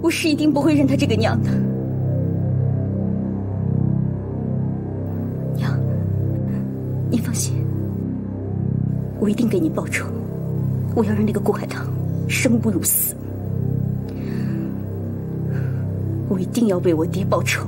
我是一定不会认他这个娘的。娘，您放心，我一定给您报仇。我要让那个顾海棠生不如死。我一定要为我爹报仇。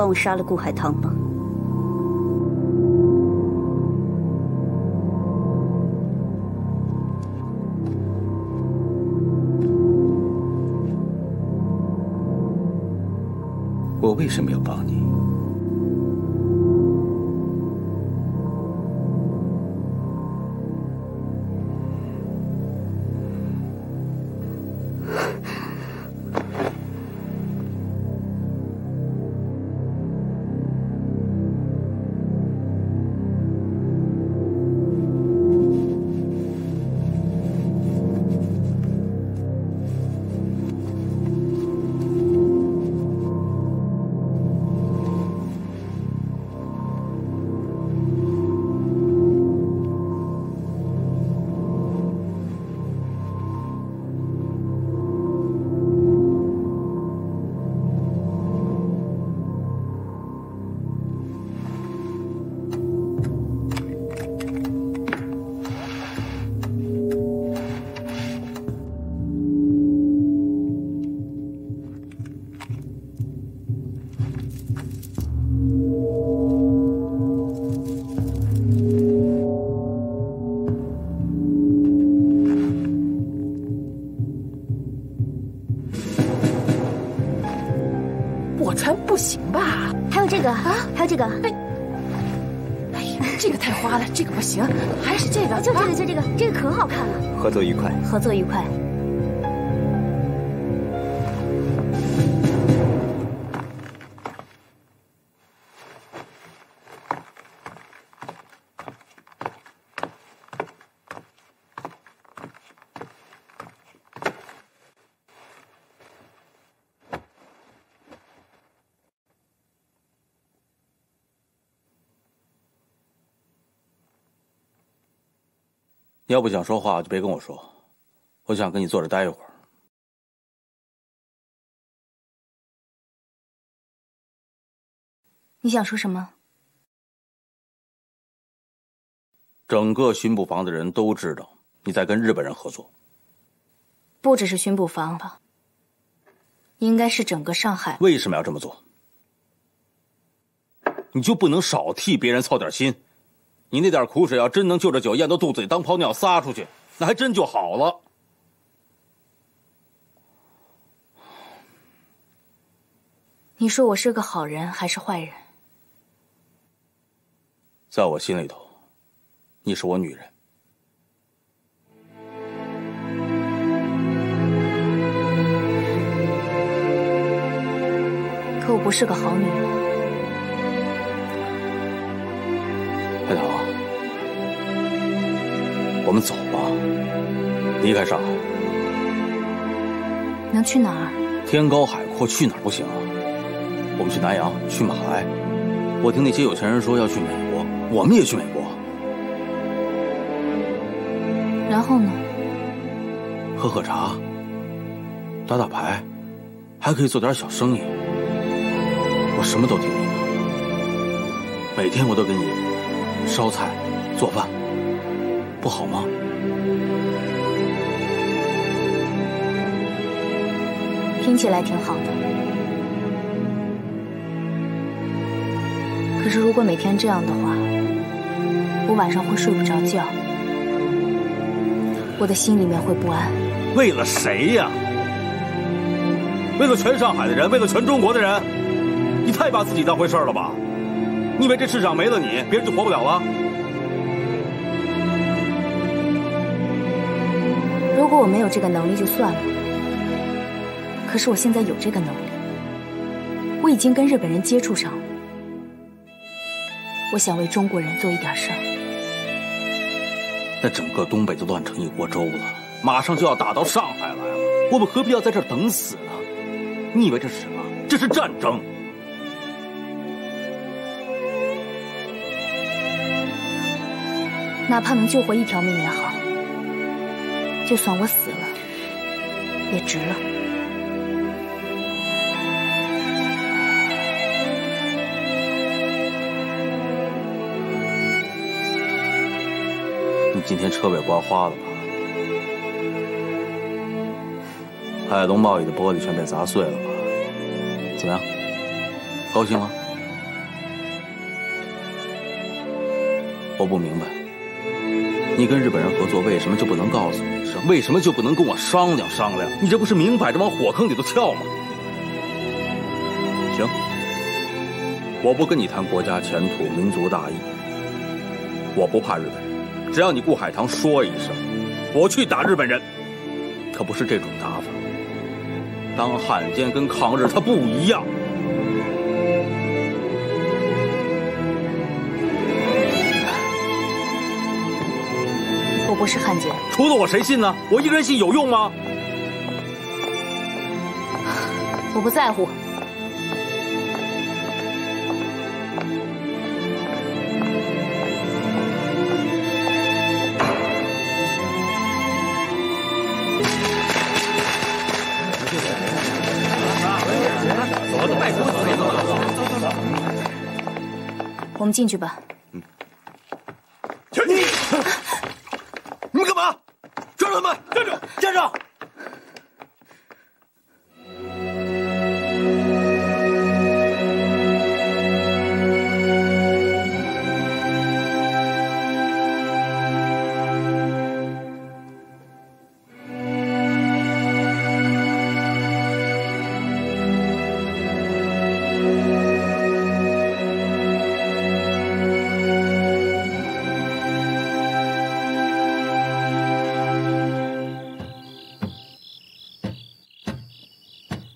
帮我杀了顾海棠吗？我为什么要帮这个，哎，哎呀，这个太花了，这个不行，还是这个，就这个，就这个，这个可好看了。合作愉快，合作愉快。要不想说话就别跟我说，我想跟你坐着待一会儿。你想说什么？整个巡捕房的人都知道你在跟日本人合作，不只是巡捕房吧？应该是整个上海。为什么要这么做？你就不能少替别人操点心？你那点苦水要真能就着酒咽到肚子里当泡尿撒出去，那还真就好了。你说我是个好人还是坏人？在我心里头，你是我女人。可我不是个好女人。我们走吧，离开上海。能去哪儿？天高海阔，去哪儿不行啊？我们去南洋，去马来。我听那些有钱人说要去美国，我们也去美国。然后呢？喝喝茶，打打牌，还可以做点小生意。我什么都听你的，每天我都给你烧菜、做饭，不好吗？听起来挺好的。可是如果每天这样的话，我晚上会睡不着觉，我的心里面会不安。为了谁呀？为了全上海的人，为了全中国的人，你太把自己当回事了吧？你以为这世上没了你，别人就活不了了？我没有这个能力就算了，可是我现在有这个能力，我已经跟日本人接触上了，我想为中国人做一点事儿。那整个东北都乱成一锅粥了，马上就要打到上海来了，我们何必要在这儿等死呢？你以为这是什么？这是战争！哪怕能救活一条命也好，就算我死了，也值了。你今天车尾刮花了吧？海龙贸易的玻璃全被砸碎了吧？怎么样？高兴吗？我不明白，你跟日本人合作，为什么就不能告诉我一声？为什么就不能跟我商量商量？你这不是明摆着往火坑里头跳吗？行，我不跟你谈国家前途、民族大义，我不怕日本人。只要你顾海棠说一声，我去打日本人。可不是这种打法。当汉奸跟抗日他不一样。不是汉奸。除了我谁信呢？我一个人信有用吗？我不在乎。我们进去吧。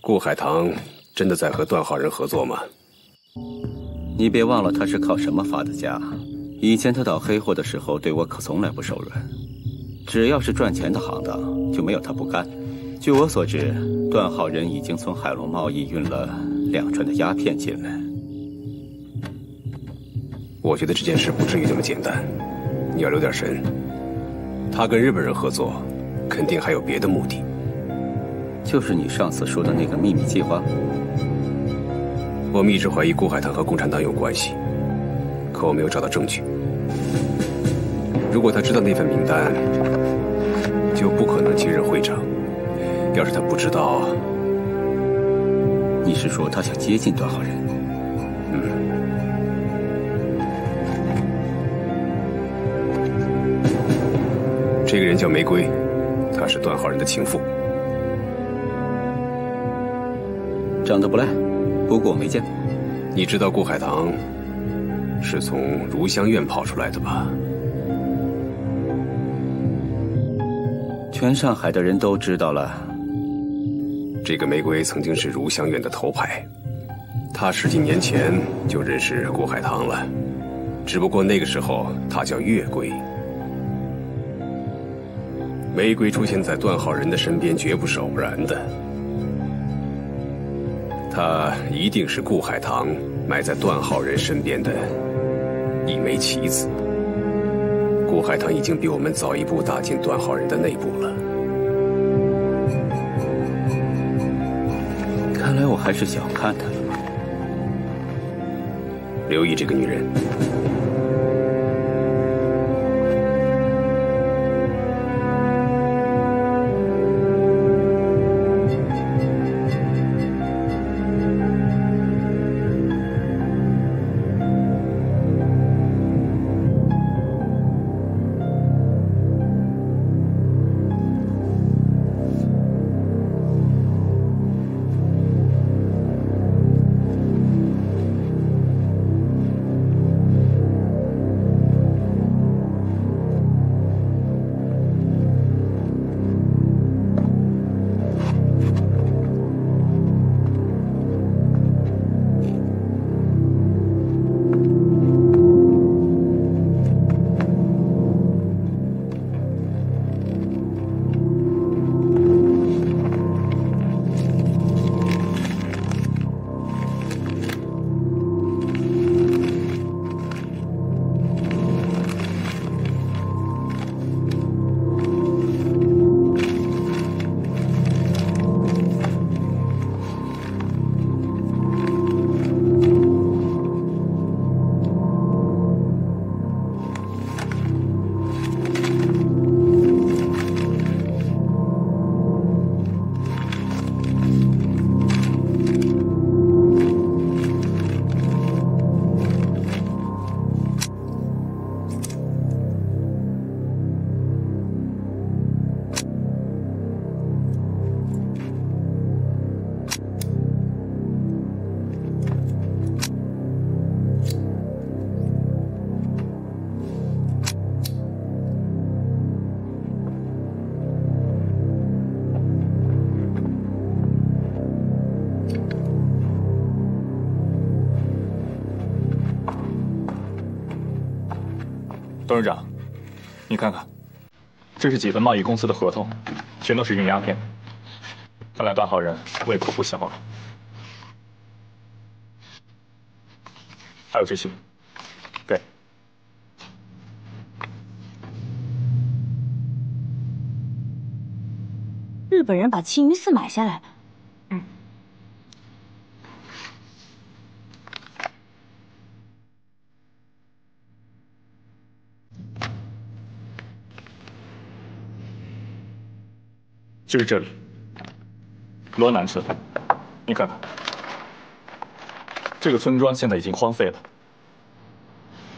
顾海棠真的在和段浩然合作吗？你别忘了他是靠什么发的家。以前他倒黑货的时候，对我可从来不手软。只要是赚钱的行当，就没有他不干。据我所知，段浩仁已经从海龙贸易运了两船的鸦片进来。我觉得这件事不至于这么简单，你要留点神。他跟日本人合作，肯定还有别的目的。就是你上次说的那个秘密计划。我们一直怀疑顾海棠和共产党有关系，可我没有找到证据。如果他知道那份名单，就不可能接任会长。要是他不知道，你是说他想接近段浩然？嗯。这个人叫玫瑰，她是段浩然的情妇。长得不赖，不过我没见过。你知道顾海棠是从如香院跑出来的吧？全上海的人都知道了。这个玫瑰曾经是如香院的头牌，她十几年前就认识顾海棠了，只不过那个时候她叫月桂。玫瑰出现在段浩人的身边绝不是偶然的。他一定是顾海棠埋在段浩人身边的一枚棋子。顾海棠已经比我们早一步打进段浩人的内部了。看来我还是小看他了。留意这个女人。董事长，你看看，这是几份贸易公司的合同，全都是运鸦片。看来段浩仁胃口不小了。还有这些，给。日本人把青云寺买下来就是这里，罗南村，你看看，这个村庄现在已经荒废了。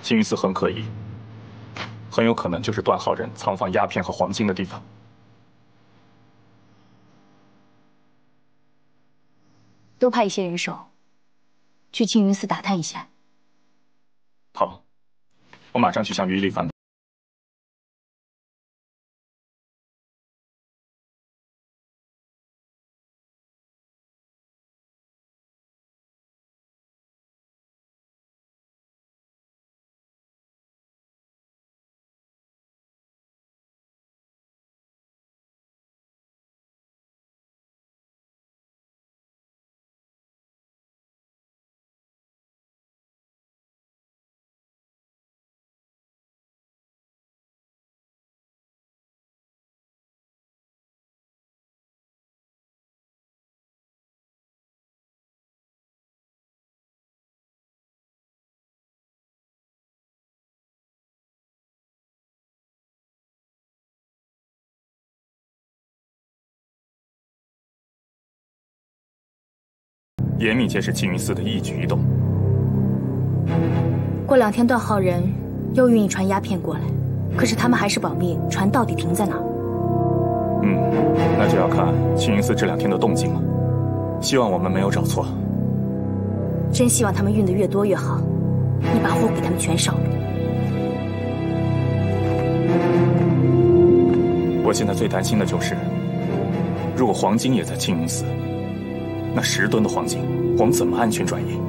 青云寺很可疑，很有可能就是段浩人藏放鸦片和黄金的地方。多派一些人手，去青云寺打探一下。好，我马上去向于立反。严密监视青云寺的一举一动。过两天段浩仁又运一船鸦片过来，可是他们还是保密，船到底停在哪儿？嗯，那就要看青云寺这两天的动静了。希望我们没有找错。真希望他们运的越多越好，你把货给他们全烧了。我现在最担心的就是，如果黄金也在青云寺。那十吨的黄金，我们怎么安全转移？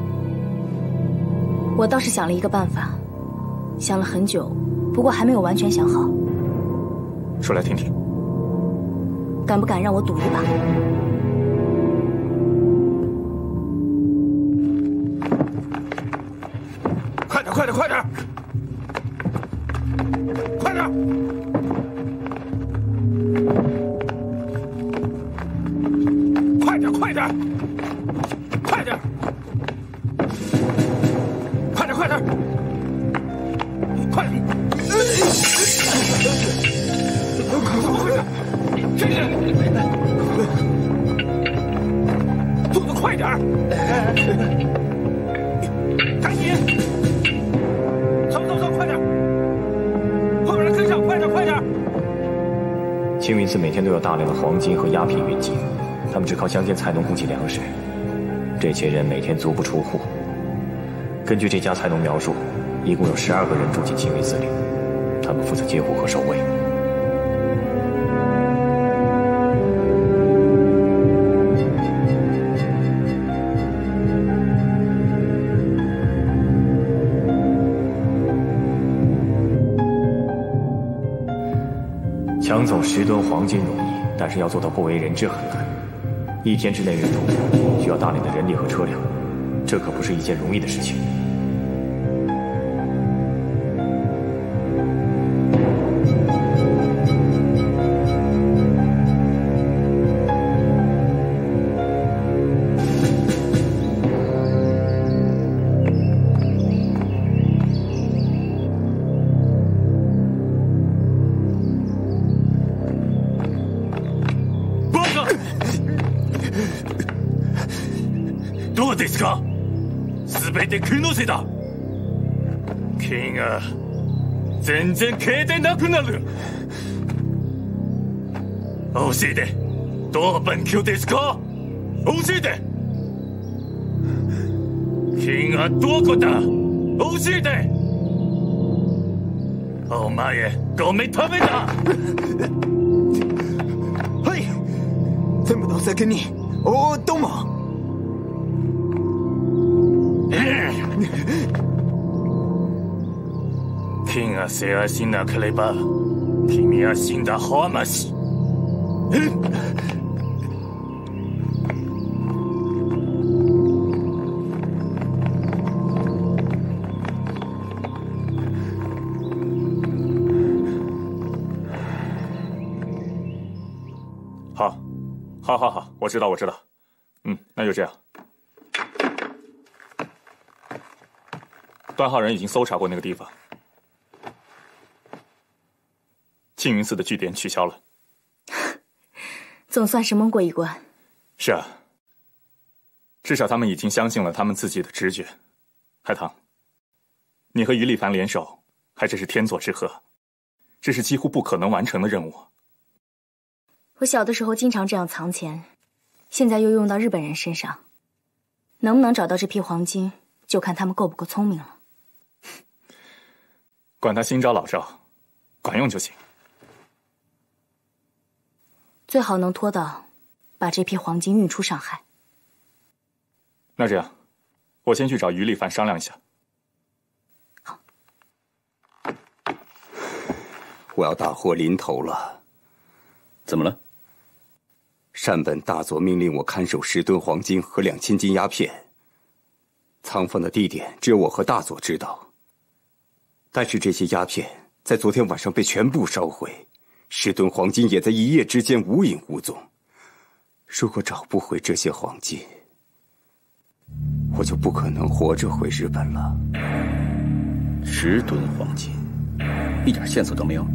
我倒是想了一个办法，想了很久，不过还没有完全想好。说来听听。敢不敢让我赌一把？只靠乡间菜农供给粮食，这些人每天足不出户。根据这家菜农描述，一共有十二个人住进青云寺里，他们负责接护和守卫。抢走十吨黄金容易，但是要做到不为人知很难。一天之内运出，需要大量的人力和车辆，这可不是一件容易的事情。全然消えてなくなる。教えて。どう勉強ですか？教えて。気がどこだ。教えて。お前米食べた。はい。全部のお酒におおどうも。King 啊，谁啊，新的克雷巴，皮米啊，新的哈马西。好，好，好，好，我知道，我知道。嗯，那就这样。段浩人已经搜查过那个地方，庆云寺的据点取消了。总算是蒙过一关。是啊，至少他们已经相信了他们自己的直觉。海棠，你和于立凡联手，还真是天作之合。这是几乎不可能完成的任务。我小的时候经常这样藏钱，现在又用到日本人身上，能不能找到这批黄金，就看他们够不够聪明了。管他新招老招，管用就行。最好能拖到把这批黄金运出上海。那这样，我先去找于立凡商量一下。好。我要大祸临头了。怎么了？善本大佐命令我看守十吨黄金和两千斤鸦片。藏放的地点只有我和大佐知道。但是这些鸦片在昨天晚上被全部烧毁，十吨黄金也在一夜之间无影无踪。如果找不回这些黄金，我就不可能活着回日本了。十吨黄金，一点线索都没有，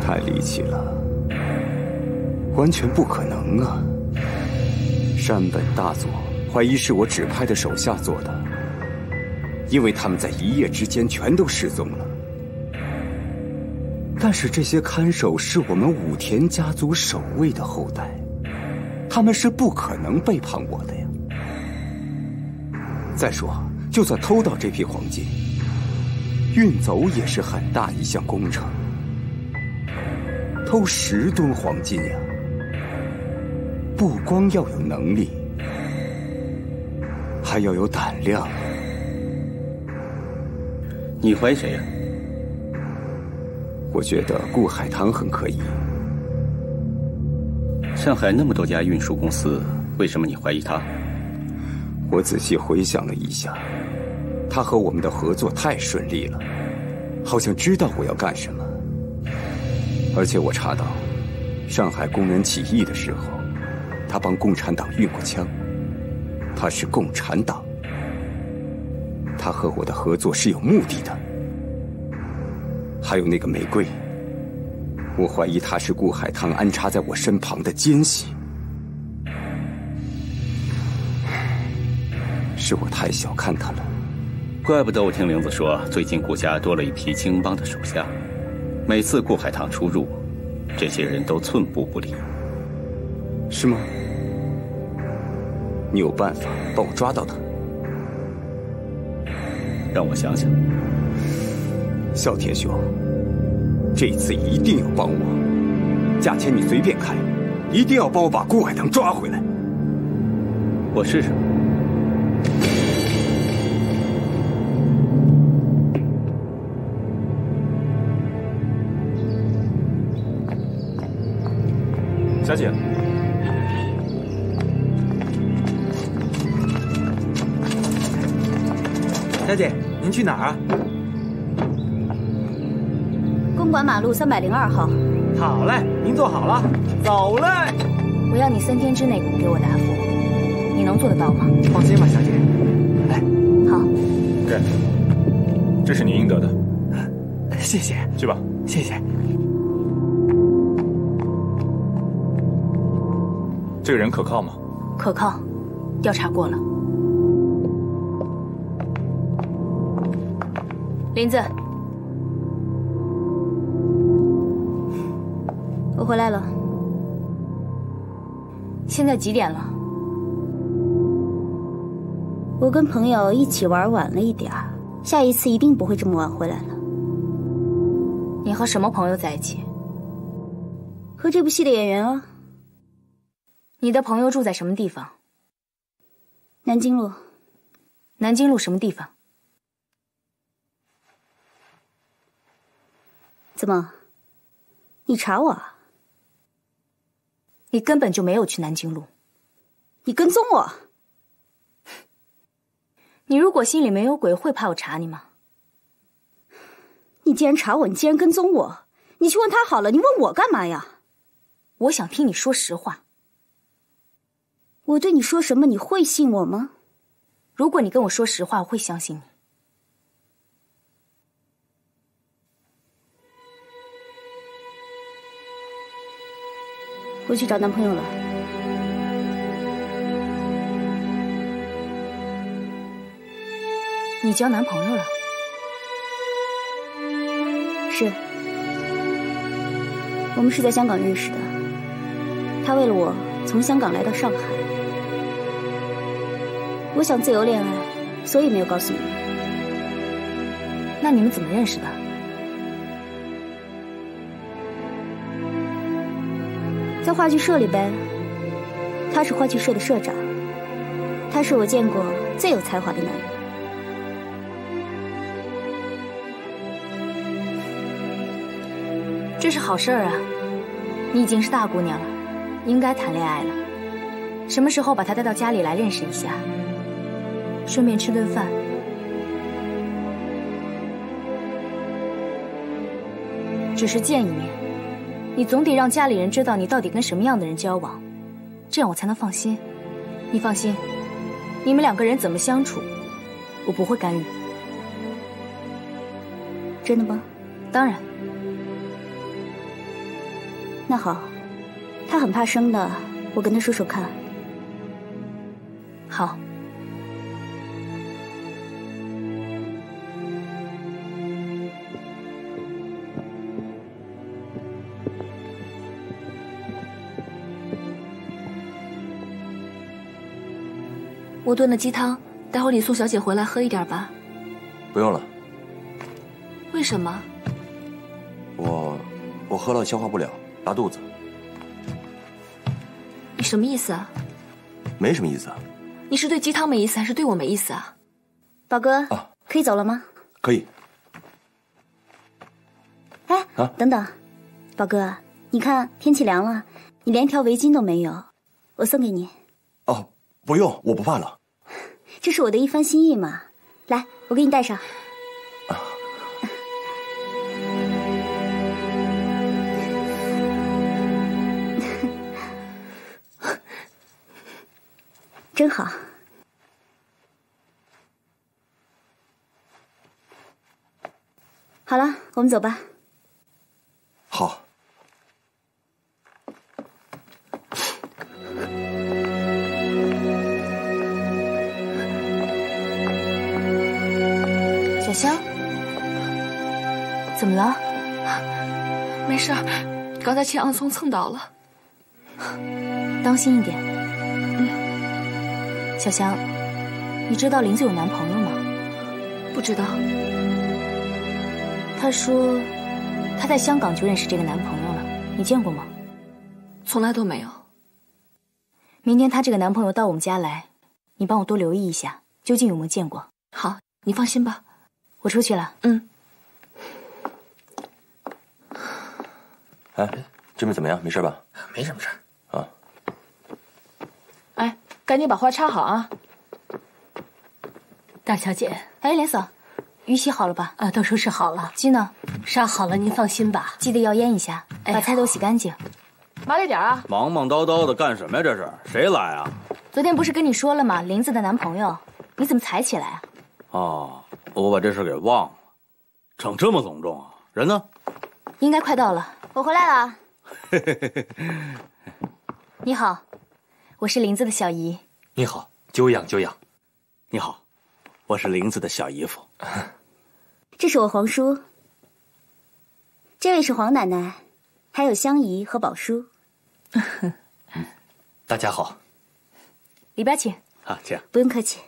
太离奇了，完全不可能啊！山本大佐怀疑是我指派的手下做的。因为他们在一夜之间全都失踪了，但是这些看守是我们武田家族守卫的后代，他们是不可能背叛我的呀。再说，就算偷到这批黄金，运走也是很大一项工程。偷十吨黄金呀，不光要有能力，还要有胆量。你怀疑谁呀？我觉得顾海棠很可疑。上海那么多家运输公司，为什么你怀疑他？我仔细回想了一下，他和我们的合作太顺利了，好像知道我要干什么。而且我查到，上海工人起义的时候，他帮共产党运过枪。他是共产党。他和我的合作是有目的的，还有那个玫瑰，我怀疑他是顾海棠安插在我身旁的奸细，是我太小看他了。怪不得我听玲子说，最近顾家多了一批青帮的手下，每次顾海棠出入，这些人都寸步不离，是吗？你有办法帮我抓到他？让我想想，哮天兄，这次一定要帮我，价钱你随便开，一定要帮我把顾海棠抓回来。我试试。小姐。小姐，您去哪儿啊？公馆马路三百零二号。好嘞，您坐好了，走嘞。我要你三天之内给我答复，你能做得到吗？放心吧，小姐。来，好。给，这是你应得的。谢谢。去吧。谢谢。这个人可靠吗？可靠，调查过了。林子，回来了。现在几点了？我跟朋友一起玩晚了一点儿，下一次一定不会这么晚回来了。你和什么朋友在一起？和这部戏的演员啊。你的朋友住在什么地方？南京路。南京路什么地方？怎么，你查我啊？你根本就没有去南京路，你跟踪我。你如果心里没有鬼，会怕我查你吗？你既然查我，你既然跟踪我，你去问他好了。你问我干嘛呀？我想听你说实话。我对你说什么，你会信我吗？如果你跟我说实话，我会相信你。我去找男朋友了。你交男朋友了？是。我们是在香港认识的。他为了我从香港来到上海。我想自由恋爱，所以没有告诉你。那你们怎么认识的？在话剧社里呗。他是话剧社的社长，他是我见过最有才华的男人。这是好事儿啊！你已经是大姑娘了，应该谈恋爱了。什么时候把他带到家里来认识一下？顺便吃顿饭。只是见一面，你总得让家里人知道你到底跟什么样的人交往，这样我才能放心。你放心，你们两个人怎么相处，我不会干预。真的吗？当然。那好，他很怕生的，我跟他说说看。好。我炖的鸡汤，待会儿李宋小姐回来喝一点吧。不用了。为什么？我我喝了消化不了，拉肚子。你什么意思啊？没什么意思啊。你是对鸡汤没意思，还是对我没意思啊？宝哥，可以走了吗？可以。哎，啊，等等，宝哥，你看天气凉了，你连条围巾都没有，我送给你。不用，我不怕冷。这是我的一番心意嘛，来，我给你戴上。真好。好了，我们走吧。刚才钱昂松蹭倒了。当心一点。嗯。小香，你知道林子有男朋友吗？不知道。她说，她在香港就认识这个男朋友了。你见过吗？从来都没有。明天她这个男朋友到我们家来，你帮我多留意一下，究竟有没有见过？好，你放心吧。我出去了。嗯。哎，这边怎么样？没事吧？没什么事啊。哎，赶紧把花插好啊！大小姐，哎，连嫂，鱼洗好了吧？啊，都收拾好了。鸡呢？杀好了，您放心吧。记得要腌一下，把菜都洗干净。麻利点啊！忙忙叨叨的干什么呀？这是谁来啊？昨天不是跟你说了吗？林子的男朋友，你怎么才起来啊？哦。我把这事给忘了，整这么隆重啊！人呢？应该快到了。我回来了。你好，我是林子的小姨。你好，久仰久仰。你好，我是林子的小姨夫。这是我皇叔，这位是黄奶奶，还有香姨和宝叔。大家好。里边请。好，请。不用客气。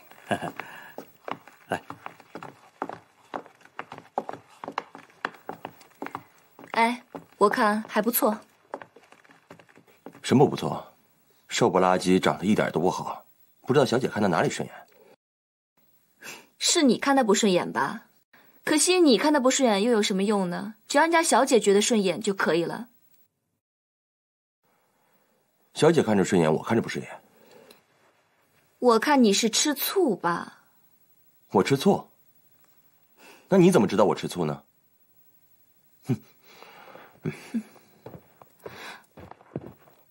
来。哎，我看还不错。什么不错？瘦不拉几，长得一点都不好，不知道小姐看他哪里顺眼？是你看他不顺眼吧？可惜你看他不顺眼又有什么用呢？只要人家小姐觉得顺眼就可以了。小姐看着顺眼，我看着不顺眼。我看你是吃醋吧？我吃醋？那你怎么知道我吃醋呢？哼！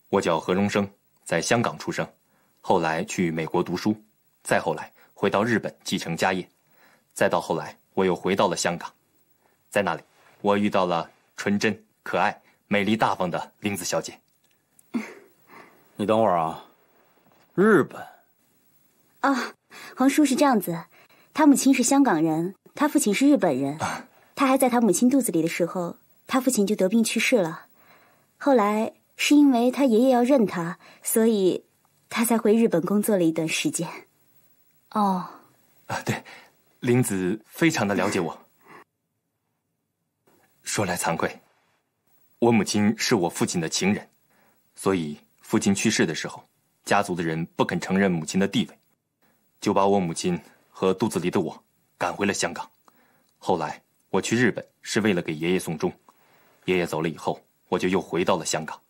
我叫何荣生，在香港出生，后来去美国读书，再后来回到日本继承家业，再到后来我又回到了香港，在那里我遇到了纯真、可爱、美丽大方的玲子小姐。你等会儿啊，日本。啊，皇叔是这样子，他母亲是香港人，他父亲是日本人。他还在他母亲肚子里的时候，他父亲就得病去世了。后来是因为他爷爷要认他，所以他才回日本工作了一段时间。哦，啊，对，玲子非常的了解我。说来惭愧，我母亲是我父亲的情人，所以父亲去世的时候，家族的人不肯承认母亲的地位。就把我母亲和肚子里的我赶回了香港。后来我去日本是为了给爷爷送终，爷爷走了以后，我就又回到了香港。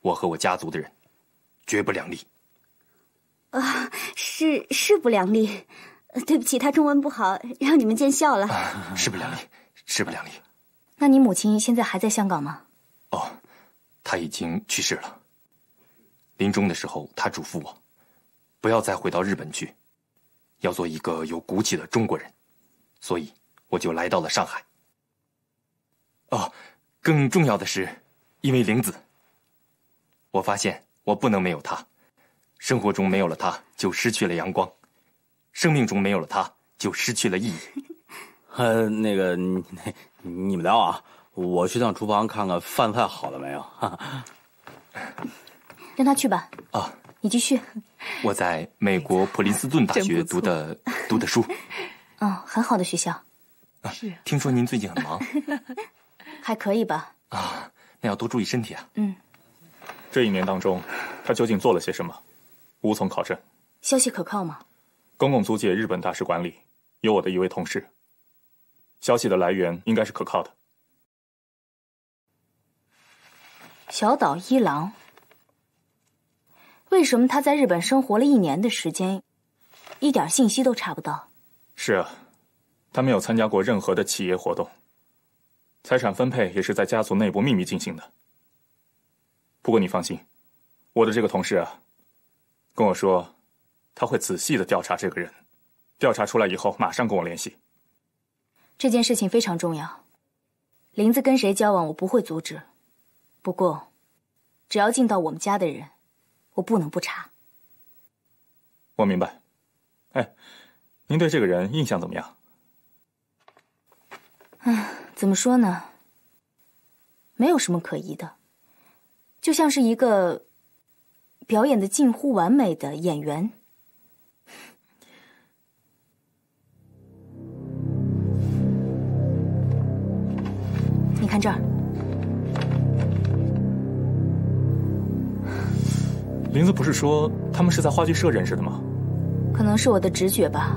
我和我家族的人绝不两立。啊，是是不两立。对不起，他中文不好，让你们见笑了。是不两立，是不两立。那你母亲现在还在香港吗？哦，她已经去世了。临终的时候，她嘱咐我。不要再回到日本去，要做一个有骨气的中国人，所以我就来到了上海。哦，更重要的是，因为玲子，我发现我不能没有他，生活中没有了他就失去了阳光，生命中没有了他就失去了意义。呃，那个，你们聊啊，我去趟厨房看看饭菜好了没有。让他去吧。啊。你继续。我在美国普林斯顿大学读的 读的书。哦，很好的学校。是。听说您最近很忙。还可以吧。啊，那要多注意身体啊。嗯。这一年当中，他究竟做了些什么？无从考证。消息可靠吗？公共租界日本大使馆里有我的一位同事。消息的来源应该是可靠的。小岛一郎。为什么他在日本生活了一年的时间，一点信息都查不到？是啊，他没有参加过任何的企业活动，财产分配也是在家族内部秘密进行的。不过你放心，我的这个同事啊，跟我说，他会仔细的调查这个人，调查出来以后马上跟我联系。这件事情非常重要，林子跟谁交往我不会阻止，不过，只要进到我们家的人。我不能不查。我明白。哎，您对这个人印象怎么样？嗯，怎么说呢？没有什么可疑的，就像是一个表演的近乎完美的演员。你看这儿。林子不是说他们是在话剧社认识的吗？可能是我的直觉吧。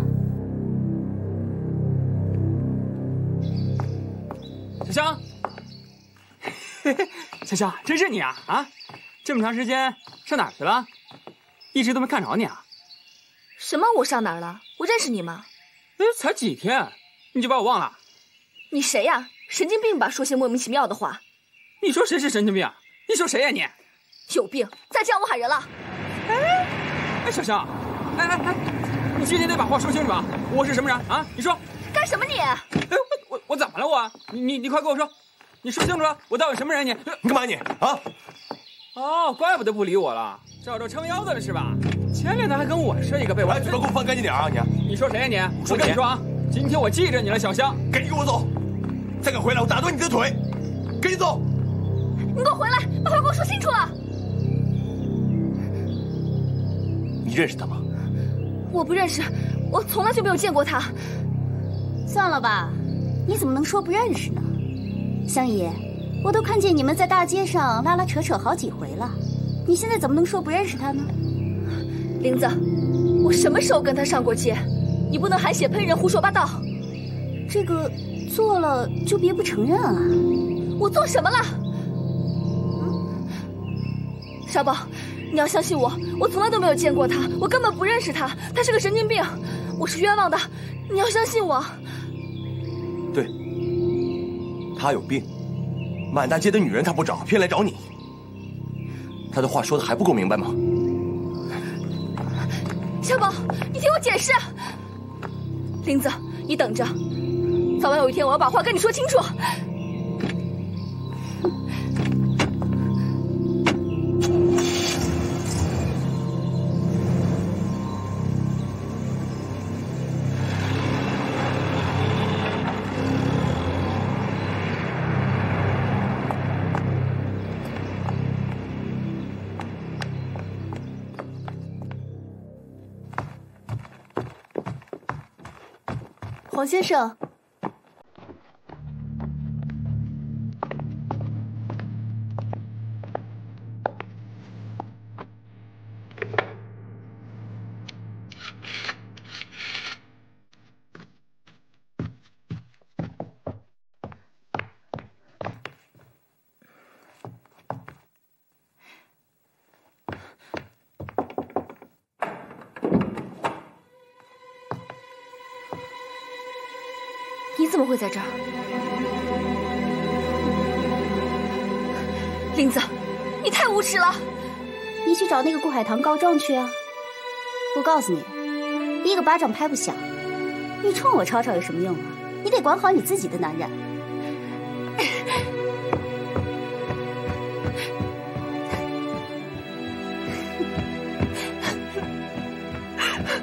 小香，小香，真是你啊啊！这么长时间上哪儿去了？一直都没看着你啊。什么？我上哪儿了？我认识你吗？哎，才几天你就把我忘了？你谁呀？神经病吧？说些莫名其妙的话。你说谁是神经病？你说谁呀你？有病！再这样我喊人了。哎，哎，小香，哎哎哎，你今天得把话说清楚啊？我是什么人啊？你说干什么你？哎，我我我怎么了我？你你你快跟我说，你说清楚了，我到底什么人？你你干嘛你啊？哦，怪不得不理我了，找着撑腰的了是吧？前两天还跟我睡一个被窝，嘴巴给我放干净点啊你！你说谁呀你？我跟你说啊，今天我记着你了，小香，赶紧给我走！再敢回来，我打断你的腿！赶紧走！你给我回来，把话给我说清楚了。你认识他吗？我不认识，我从来就没有见过他。算了吧，你怎么能说不认识呢？香姨，我都看见你们在大街上拉拉扯扯好几回了，你现在怎么能说不认识他呢？玲子，我什么时候跟他上过街？你不能含血喷人，胡说八道。这个做了就别不承认啊！我做什么了？小宝，你要相信我，我从来都没有见过他，我根本不认识他，他是个神经病，我是冤枉的，你要相信我。对，他有病，满大街的女人他不找，偏来找你。他的话说的还不够明白吗？小宝，你听我解释。林子，你等着，早晚有一天我要把话跟你说清楚。王先生，怎么会在这儿？林子，你太无耻了！你去找那个顾海棠告状去啊！我告诉你，一个巴掌拍不响，你冲我吵吵有什么用啊？你得管好你自己的男人。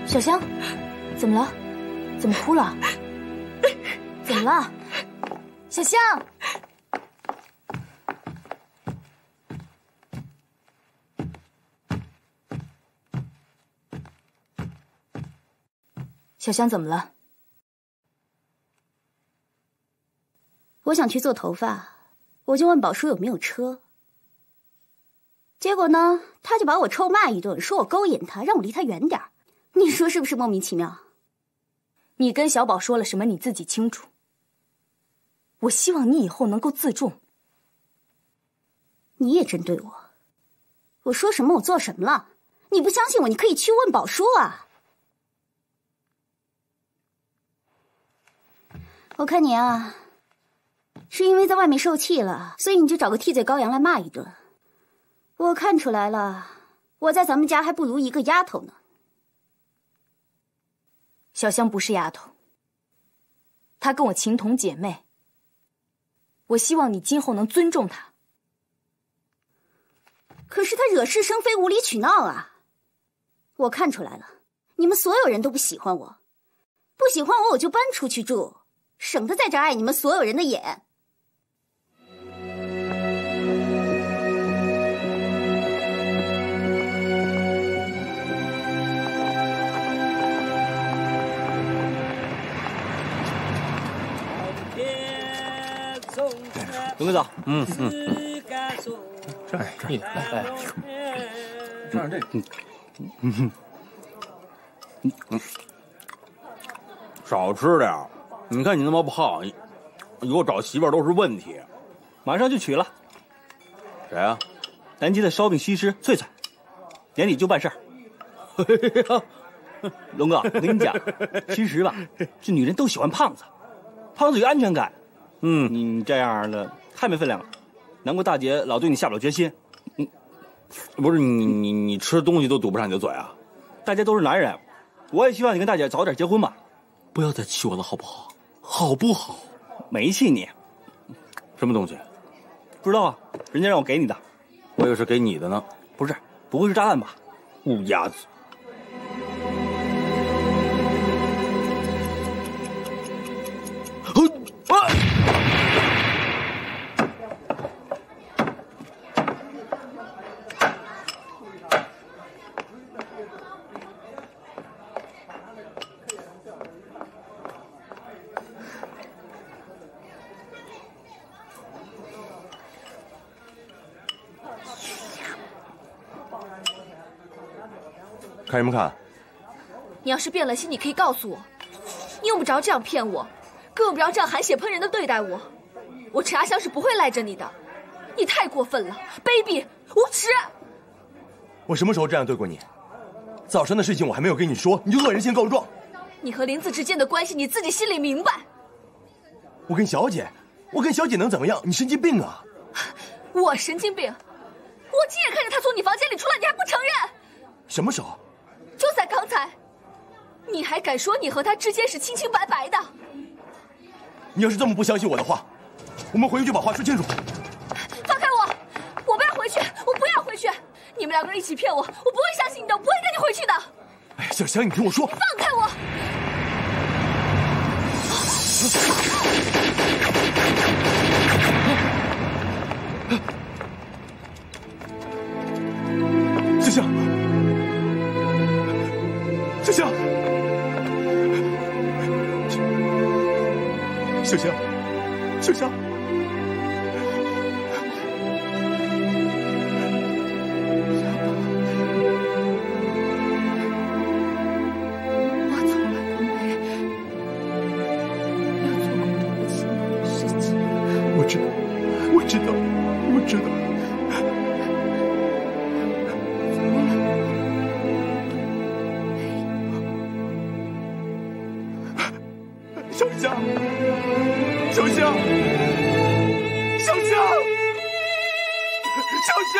小香，怎么了？怎么哭了？怎么了，小香？小香怎么了？我想去做头发，我就问宝叔有没有车。结果呢，他就把我臭骂一顿，说我勾引他，让我离他远点你说是不是莫名其妙？你跟小宝说了什么？你自己清楚。我希望你以后能够自重。你也针对我？我说什么？我做什么了？你不相信我？你可以去问宝叔啊。我看你啊，是因为在外面受气了，所以你就找个替罪羔羊来骂一顿。我看出来了，我在咱们家还不如一个丫头呢。小香不是丫头，她跟我情同姐妹。我希望你今后能尊重他。可是他惹是生非、无理取闹啊！我看出来了，你们所有人都不喜欢我，不喜欢我我就搬出去住，省得在这碍你们所有人的眼。龙哥走，嗯嗯，这样这哎，这样这，嗯嗯嗯嗯，少吃点你看你那么胖，以后找媳妇都是问题。马上就娶了。谁啊？南京的烧饼西施翠翠，年底就办事儿。龙哥，我跟你讲，其实吧，这女人都喜欢胖子，胖子有安全感。嗯，你这样的太没分量了，难怪大姐老对你下不了决心。嗯，不是你你你吃东西都堵不上你的嘴啊！大家都是男人，我也希望你跟大姐早点结婚吧。不要再气我了，好不好？好不好？没气你。什么东西？不知道啊，人家让我给你的。我以为是给你的呢。不是，不会是炸弹吧？乌鸦子。看什么看？你要是变了心，你可以告诉我，你用不着这样骗我。更不着这样含血喷人的对待我。我陈阿香是不会赖着你的，你太过分了，卑鄙无耻！我什么时候这样对过你？早上的事情我还没有跟你说，你就恶人先告状。你和林子之间的关系你自己心里明白。我跟小姐，我跟小姐能怎么样？你神经病啊！我神经病？我亲眼看着他从你房间里出来，你还不承认？什么时候？就在刚才。你还敢说你和他之间是清清白白的？你要是这么不相信我的话，我们回去就把话说清楚。放开我！我不要回去，我不要回去！你们两个人一起骗我，我不会相信你的，我不会跟你回去的。哎，小香，你听我说。放开我！小秀香，秀香。小香，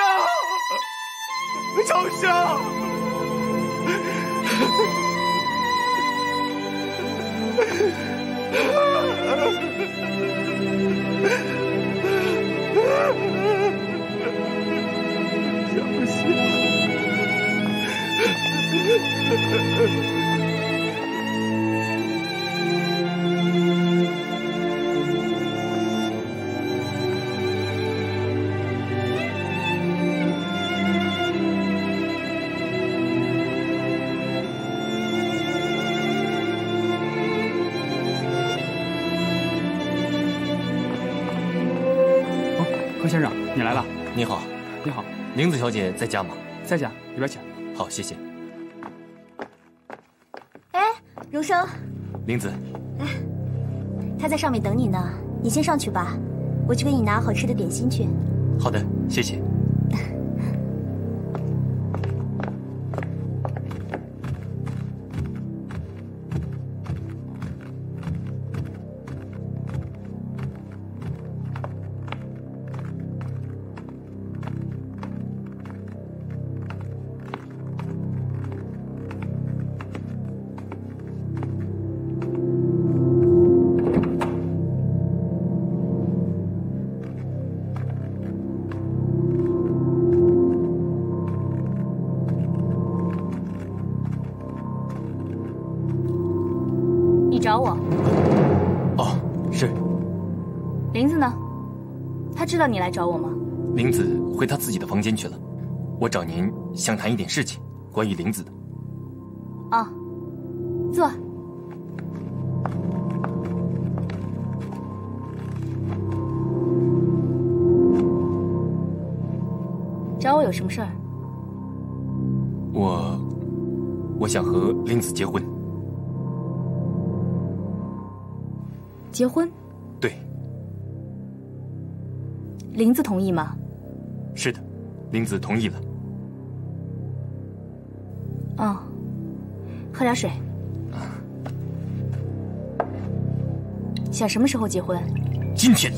小香。何玲子小姐在家吗？在家，里边请。好，谢谢。哎，荣生，玲子，他在上面等你呢，你先上去吧，我去给你拿好吃的点心去。好的，谢谢。知道你来找我吗？玲子回她自己的房间去了。我找您想谈一点事情，关于玲子的。啊，坐。找我有什么事儿？我，我想和玲子结婚。结婚？林子同意吗？是的，玲子同意了。哦，喝点水。想什么时候结婚？今天。